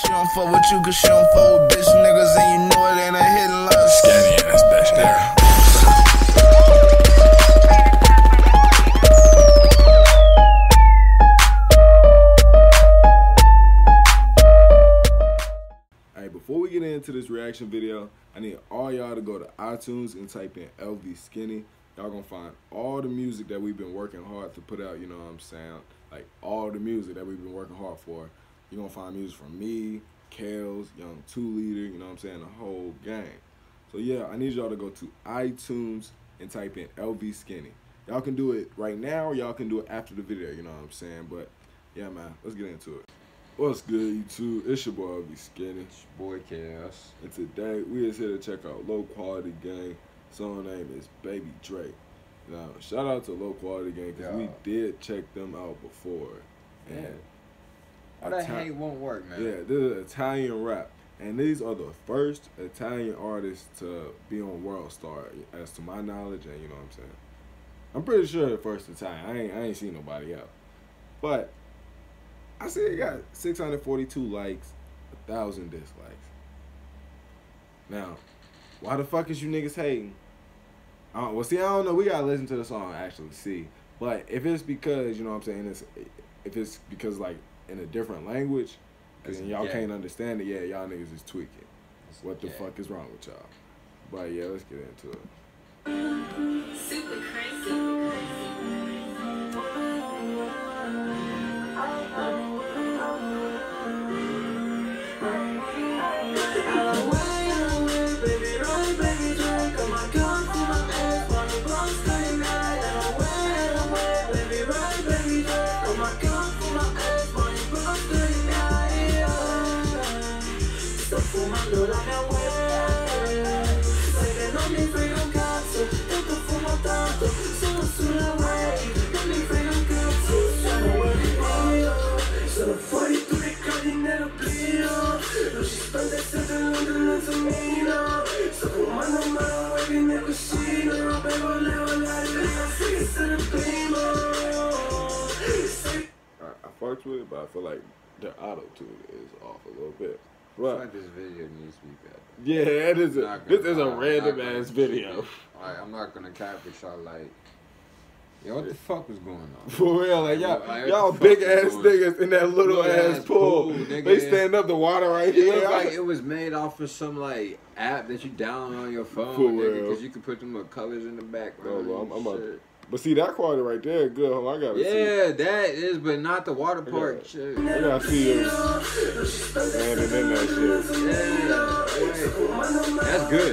She don't fuck with you cause she don't fuck with bitch niggas and you know it ain't a hidden love. Scanny ass bitch there. Hey, before we get into this reaction video, I need all y'all to go to iTunes and type in LV Skinny. Y'all gonna find all the music that we've been working hard to put out, you know what I'm saying? Like all the music that we've been working hard for. You're gonna find music from me, Kales, Young Two Leader, you know what I'm saying? The whole gang. So yeah, I need y'all to go to iTunes and type in LV Skinny. Y'all can do it right now y'all can do it after the video, you know what I'm saying? But yeah, man, let's get into it. What's good, YouTube? It's your boy LV Skinny. your Boy Chaos. And today we is here to check out Low Quality Gang. Song name is Baby Drake. Now shout out to Low Quality Gang because we did check them out before. And All that Ita- hate won't work, man. yeah, this is Italian rap. And these are the first Italian artists to be on World Star, as to my knowledge, and you know what I'm saying. I'm pretty sure the first Italian. I ain't I ain't seen nobody else. But I see it got 642 likes, a thousand dislikes. Now, why the fuck is you niggas hating? Uh, well, see, I don't know. We gotta listen to the song actually see. But if it's because you know what I'm saying, it's if it's because like in a different language, It's and y'all gay. can't understand it, yeah, y'all niggas is tweaking. It's What the gay. fuck is wrong with y'all? But yeah, let's get into it. Super crazy. Fucked with it, but I feel like the auto tune is off a little bit. I But like this video needs to be better. yeah, it is. A, this is a random ass video. Like, I'm not gonna cap with y'all. Like, yo, what the fuck was going on? For real, like y'all, Like, y'all big ass niggas in that little, Little ass ass pool. pool. They stand up the water right It here. looked like it was made off of some like app that you download on your phone, For real. because you can put them little colors in the background. No, I'm- I'm about- But see that quality right there, good. Hold on, I gotta see. Yeah, that is, but not the water park shit. I gotta see you standing in that Yeah, that's good.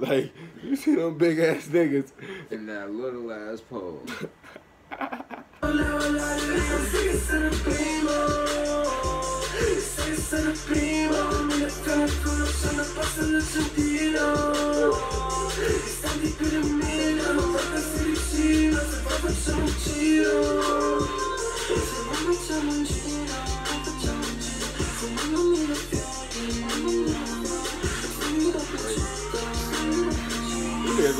Like you see them big ass niggas. In that little ass pole.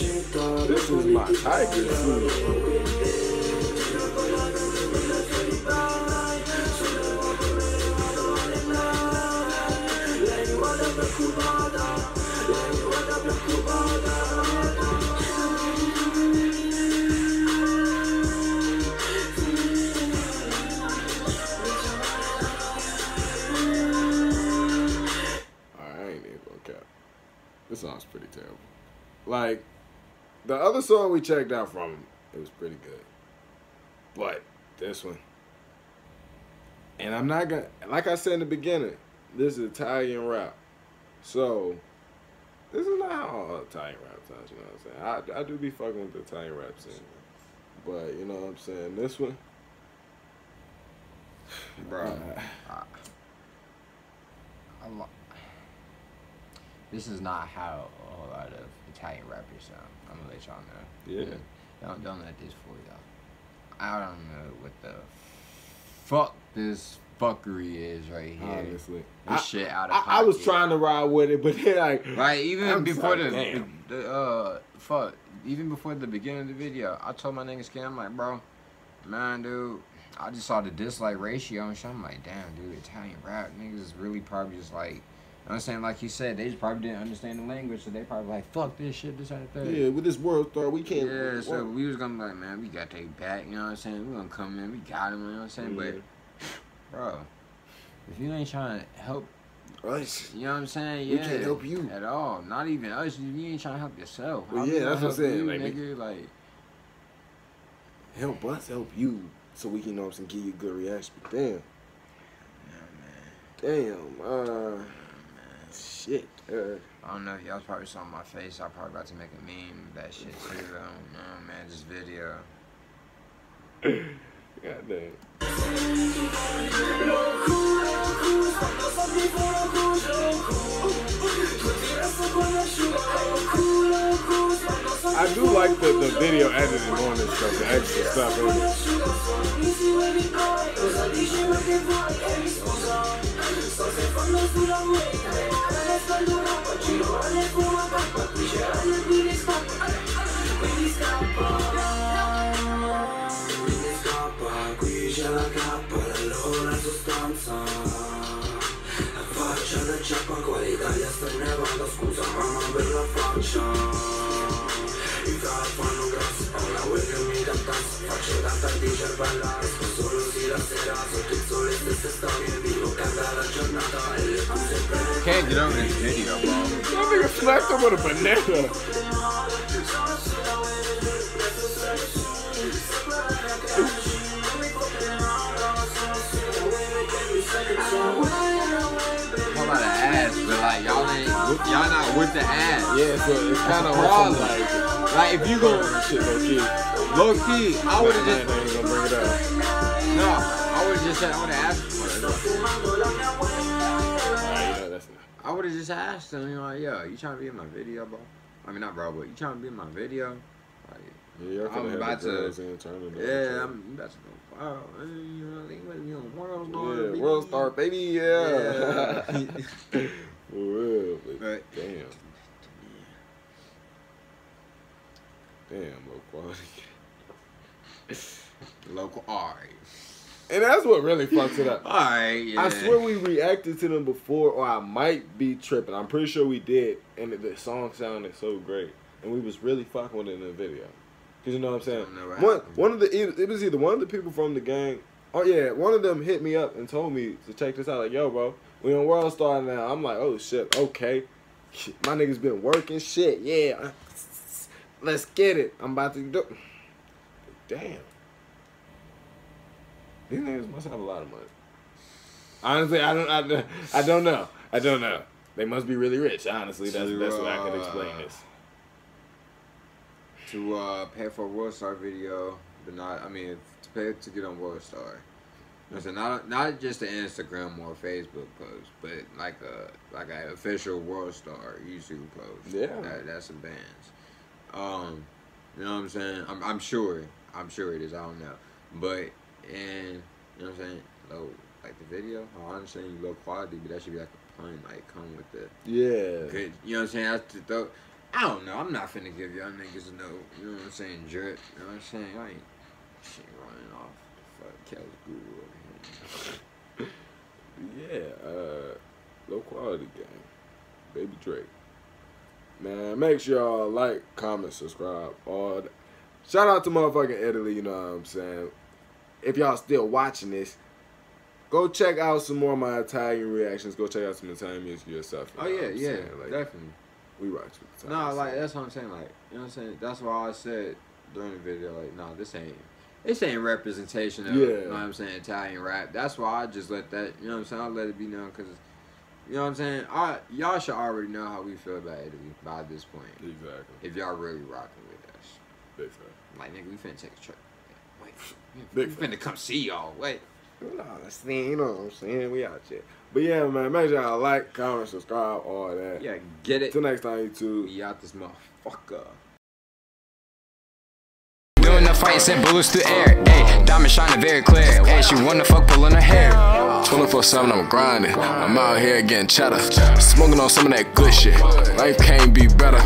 This is my tiger gonna. This song's pretty terrible. Like, the other song we checked out from him, it was pretty good. But this one. And I'm not gonna like I said in the beginning, this is Italian rap. So this is not how all Italian rap sounds, you know what I'm saying? I, I do be fucking with the Italian rap scene. But you know what I'm saying? This one, Bro. I, I lo- this is not how a whole lot of Italian rappers sound. I'm gonna let y'all know. yeah. Don't don't let this fool y'all. I don't know what the fuck this fuckery is right here. Honestly, This I, shit out of I, I was trying to ride with it, but then like, Like even I'm before like, the, the uh fuck even before the beginning of the video, I told my nigga skin, I'm like, bro, man, dude, I just saw the dislike ratio and shit. I'm like, damn, dude, Italian rap niggas is really probably just like, you know what I'm saying, like you said, they just probably didn't understand the language, so they probably like, fuck this shit, this that. yeah, with this world star, we can't. Yeah, so we was gonna be like, man, we got take back, you know what I'm saying? We gonna come in, we got him, you know what I'm saying? Yeah. But, bro, if you ain't trying to help us. you know what I'm saying? We Yeah. can't help you. At all. Not even us. You ain't trying to help yourself. Well, yeah, that's what I'm saying, You, like, we- nigga, like, Help us, help you, so we can, you know what I'm saying, give you a good reaction. But damn, damn, uh, shit. Uh, I don't know if y'all probably saw my face. I probably about to make a meme of that shit too. I don't know, man. This video. God damn. I do like the, the video editing on this stuff, the extra stuff la I mi di cervellare, sto solo sì la sera Sotto il sole vivo la giornata E le scuse per Can't get over this video. That nigga smacked him with a banana. With the ass. Yeah, so it's kind of hard, like, Like if you go shit, low key. low key, I would have I just ain't gonna bring it up. no. I would have just said I would have asked. for it. Alright, you know, that's I would have just asked him, you know, like, yo, you trying to be in my video, bro? I mean, not bro, but you trying to be in my video? Like, Yeah, I'm about to- turn it up. yeah, I'm about to go. Wow, uh, you know, they to be on World Star. Yeah, baby. World Star, baby, yeah. Yeah. For real, but Right. damn. Damn, low quality. Local, alright. And that's what really fucks it up. Alright, yeah. I swear we reacted to them before, or I might be tripping. I'm pretty sure we did, and the- song sounded so great, and we was really fucking with it in the video. Cause you know what I'm saying. Don't know what One one of the it was either one of the people from the gang. Oh yeah, one of them hit me up and told me to check this out. Like, yo, bro, we on World Star now. I'm like, oh shit, okay. My niggas been working. Shit, yeah. Let's get it. I'm about to do. Damn. These niggas must have a lot of money. Honestly, I don't, I, don't- I don't know. I don't know. They must be really rich. Honestly, that's that's what I could explain this. to uh, pay for a World Star video, but not. I mean, to pay to get on World Star. You know what I'm saying? Not not just an Instagram or Facebook post, but like a like an official World Star YouTube post. Yeah. that, that's some bands. Um, you know what I'm saying? I'm I'm sure. I'm sure it is. I don't know, but and you know what I'm saying? Low like the video. I understand you low quality, but that should be like a pun, like come with the Yeah. Good. You know what I'm saying? The throw. I don't know. I'm not finna give y'all niggas no. You know what I'm saying? Drip. You know what I'm saying? I ain't shit running off. Fuck Kel's Guru. Yeah, uh, Low Quality Gang. Baby Drake. Man, make sure y'all like, comment, subscribe. All. Shout out to motherfucking Italy, you know what I'm saying? If y'all still watching this, go check out some more of my Italian reactions. Go check out some Italian music yourself. you Oh yeah, yeah. Like, definitely. we rocks with No, Italian. like that's what I'm saying. Like you know what I'm saying. That's why I said during the video, like, nah, this ain't. This ain't representation of, Yeah. you know what I'm saying, Italian rap. That's why I just let that, you know what I'm saying, I let it be known because, you know what I'm saying, I, y'all should already know how we feel about Italy by this point. Exactly. If y'all really rocking with us. Big time. Like, nigga, we finna take a trip. like, Big we finna come see y'all. Wait. Nah, see, you know what I'm saying? We out here. But yeah, man, make sure y'all like, comment, subscribe, all that. Yeah, get it. Till next time, YouTube. We out this motherfucker. Doing the fight, sent bullets through air. Ayy, diamond shining very clear. Ayy, she wanna fuck pulling her hair. 24 7, I'm grinding. I'm out here getting cheddar. Smoking on some of that good shit. Life can't be better.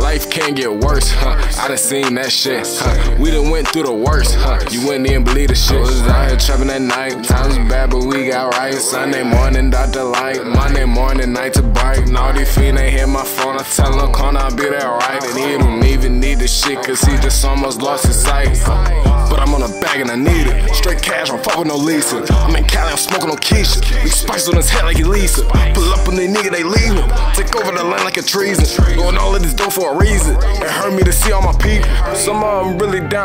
Life can't get worse. Huh. I done seen that shit. Huh. We done went through the worst. Huh. You wouldn't even believe the shit. I Was out here trapping at night. Times bad, but we got right. Sunday morning, Dr. Light. Monday morning, night to bright. These fiends ain't hit my phone. I tell them, come I'll be there right. And he don't even need the shit, cause he just almost lost his sight. But I'm on a bag and I need it. Straight cash, I'm fucking no leasing. I'm in Cali, I'm smoking on Keisha. Big spice on his head like he Lisa. Pull up on the nigga, they leave him. Take over the land like a treason. Going all of this dough for a reason. It hurt me to see all my people. Some of them really down.